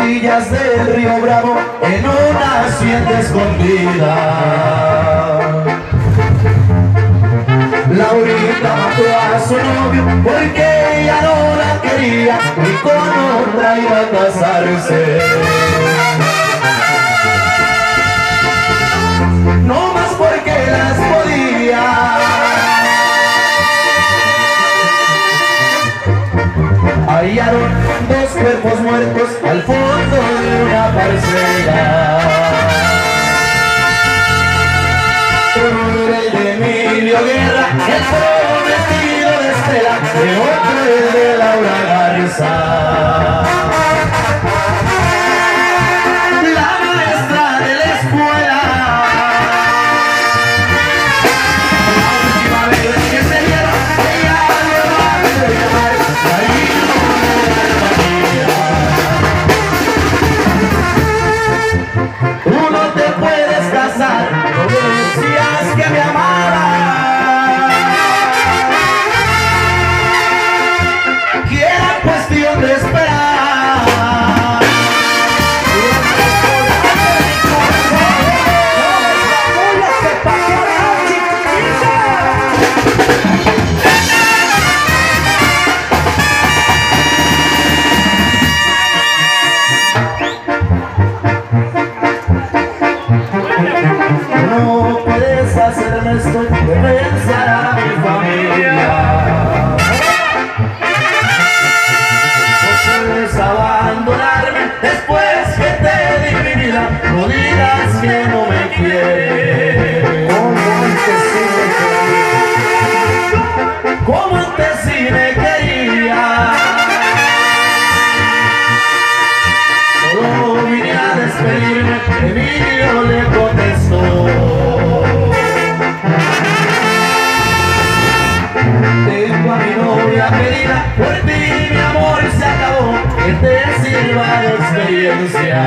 orillas del río Bravo en una hacienda escondida. Laurita mató a su novio porque ella no la quería y con otra iba a casarse. Cuerpos muertos al fondo de una parcela. Uno era el de Emilio Guerra, el prometido de Estela, y otro el de Laura hacerme esto de pensar a mi familia. Puedes abandonarme después que te di mi vida. No digas que no me quieres. Como antes sí novia querida, por ti mi amor se acabó, que te sirva de experiencia.